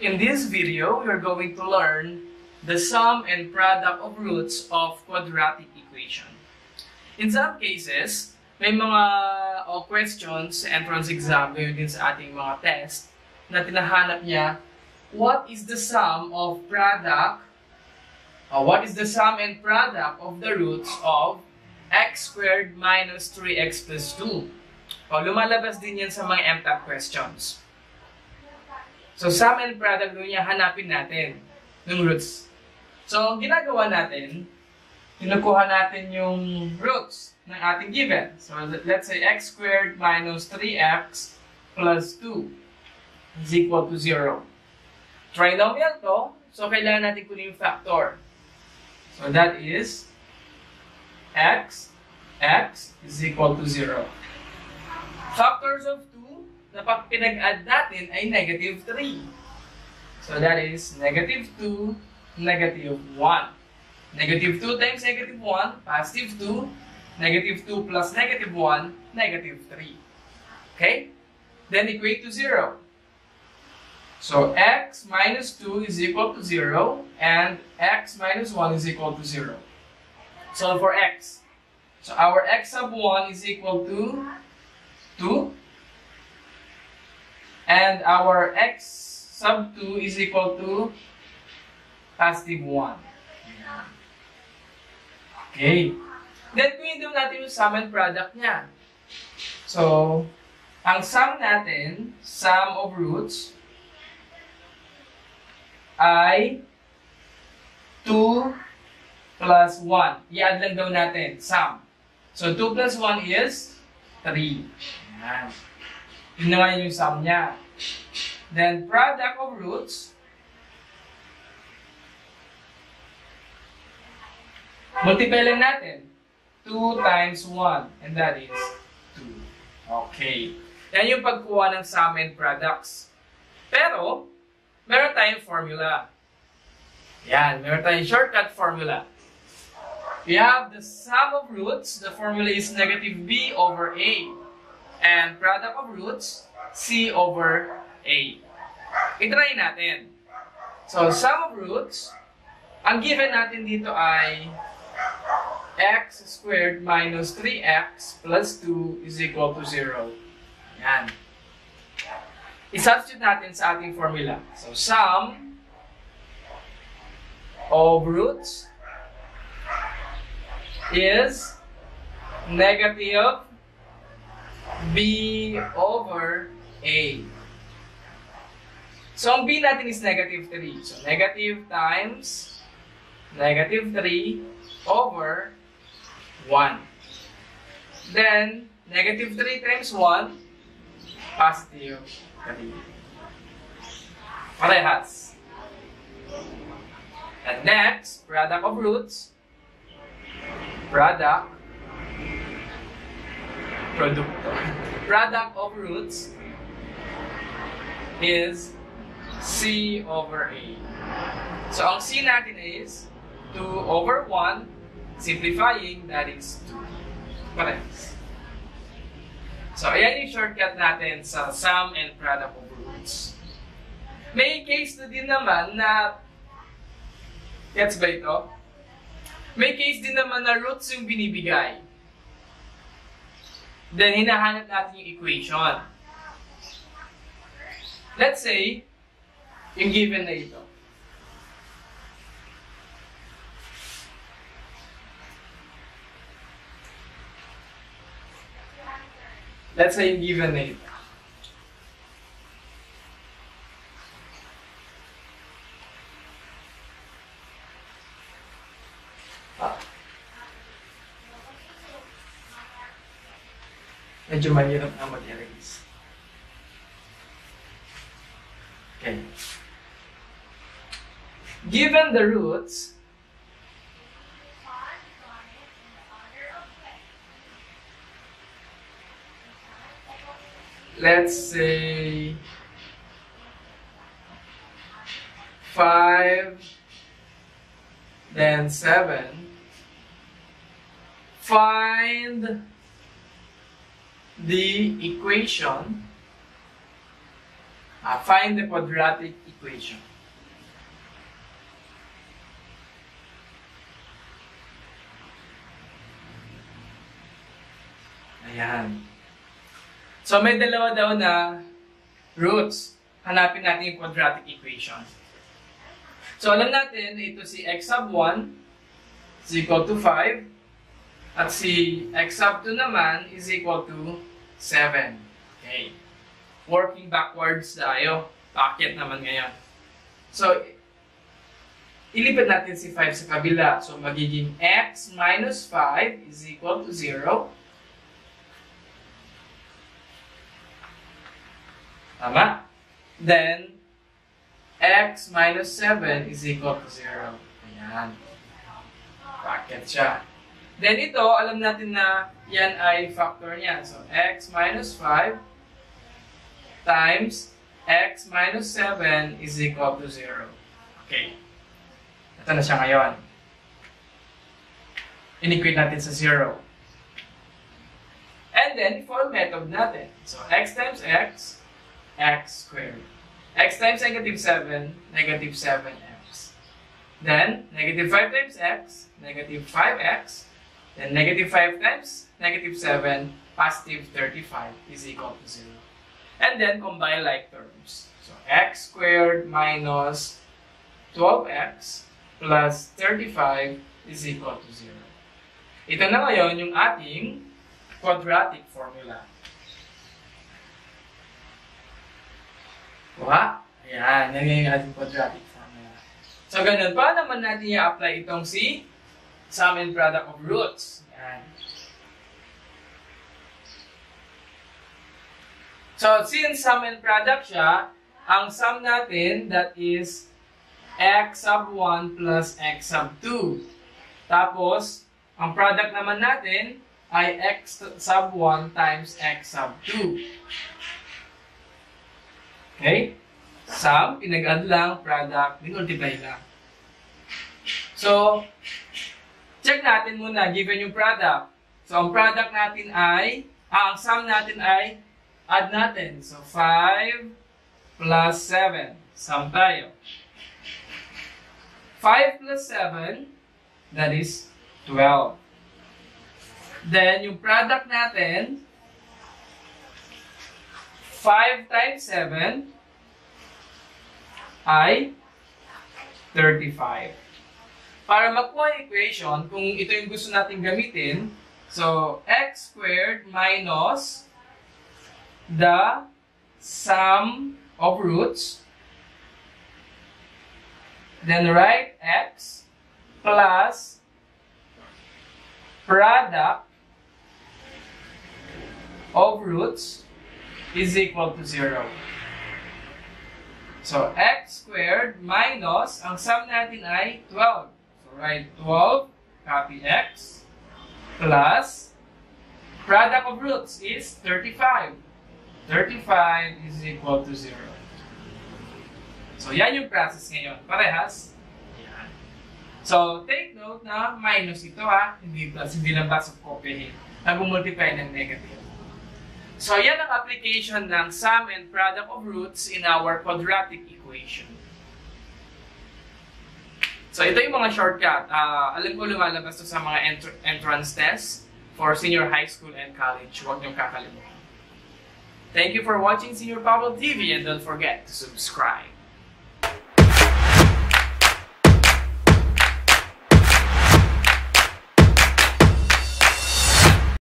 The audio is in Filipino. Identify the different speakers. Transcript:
Speaker 1: In this video, we're going to learn the sum and product of roots of quadratic equation. In some cases, may mga o questions sa entrance exam, ngayon din sa ating mga test, na tinahanap niya, what is the sum of product, or what is the sum and product of the roots of x squared minus 3x plus 2? O, lumalabas din yan sa mga MTAP questions. So, sum and product doon niya hanapin natin ng roots. So, ang ginagawa natin, kinukuha natin yung roots ng ating given. So, let's say x squared minus 3x plus 2 is equal to 0. Trinomial to, so kailangan natin kunin yung factor. So, that is x, x is equal to 0. Factors of 2 na pag pinag-add natin ay negative 3. So that is negative 2, negative 1. Negative 2 times negative 1, positive 2. Negative 2 plus negative 1, negative 3. Okay? Then equate to 0. So x minus 2 is equal to 0 and x minus 1 is equal to 0. So for x. So our x sub 1 is equal to 2 And our x sub 2 is equal to positive 1. Okay. Then, kung natin yung sum and product niya. So, ang sum natin, sum of roots, ay 2 plus 1. I-add lang daw natin, sum. So, 2 plus 1 is 3. Yan. Yun naman yung sum niya. Then, product of roots, multiply lang natin. 2 times 1, and that is 2. Okay. Yan yung pagkuha ng sum and products. Pero, meron tayong formula. Yan, meron tayong shortcut formula. We have the sum of roots. The formula is negative b over a. And product of roots, c over a. I-try natin. So, sum of roots, ang given natin dito ay x squared minus 3x plus 2 is equal to 0. Yan. I-substitute natin sa ating formula. So, sum of roots is negative b over a. So, ang b natin is negative 3. So, negative times negative 3 over 1. Then, negative 3 times 1, positive 3. Parehas. And next, product of roots. Product. Product of roots is C over A. So, ang C natin is 2 over 1. Simplifying, that is 2. Parehas. So, ayan yung shortcut natin sa sum and product of roots. May case na din naman na Gets ba ito? May case din naman na roots yung binibigay. Then, hinahanap natin yung equation. Let's say, yung given na ito. Let's say yung given na ito. Ah. Medyo mahirap na mag-erase. Okay. Given the roots, let's say 5, then 7, find the equation Uh, find the quadratic equation. Ayan. So may dalawa daw na roots. Hanapin natin yung quadratic equation. So alam natin na ito si x sub 1 is equal to 5 at si x sub 2 naman is equal to 7. Okay. Working backwards tayo. Packet naman ngayon. So, ilipad natin si 5 sa kabila. So, magiging x minus 5 is equal to 0. Tama? Then, x minus 7 is equal to 0. Ayan. Bracket siya. Then ito, alam natin na yan ay factor niya. So, x minus 5 times x minus 7 is equal to 0. Okay. Ito na siya ngayon. Inequate natin sa 0. And then, for method natin. So, x times x, x squared. x times negative 7, negative 7x. Then, negative 5 times x, negative 5x. Then, negative 5 times negative 7, positive 35 is equal to 0. And then, combine like terms. So, x squared minus 12x plus 35 is equal to 0. Ito na ngayon yung ating quadratic formula. Kuha? Ayan, yan yung ating quadratic formula. So, ganun. Paano naman natin i-apply itong si sum and product of roots? Ayan. So, since sum and product siya, ang sum natin, that is x sub 1 plus x sub 2. Tapos, ang product naman natin ay x sub 1 times x sub 2. Okay? Sum, pinag-add lang, product, multiply lang. So, check natin muna, given yung product. So, ang product natin ay, ah, ang sum natin ay, add natin. So, 5 plus 7. Sum tayo. 5 plus 7, that is 12. Then, yung product natin, 5 times 7 ay 35. Para makuha yung equation, kung ito yung gusto natin gamitin, so x squared minus the sum of roots, then write x plus product of roots is equal to 0. So, x squared minus, ang sum natin ay 12. Write 12, copy x, plus, product of roots is 35. 35 is equal to 0. So, yan yung process ngayon. Parehas. Yan. So, take note na minus ito ha. Hindi plus, hindi lang basta kopyahin. Nag-multiply ng negative. So, yan ang application ng sum and product of roots in our quadratic equation. So, ito yung mga shortcut. Uh, alam ko lumalabas to sa mga entr entrance tests for senior high school and college. Huwag niyong kakalimutan. Thank you for watching Senior Pablo TV and don't forget to subscribe.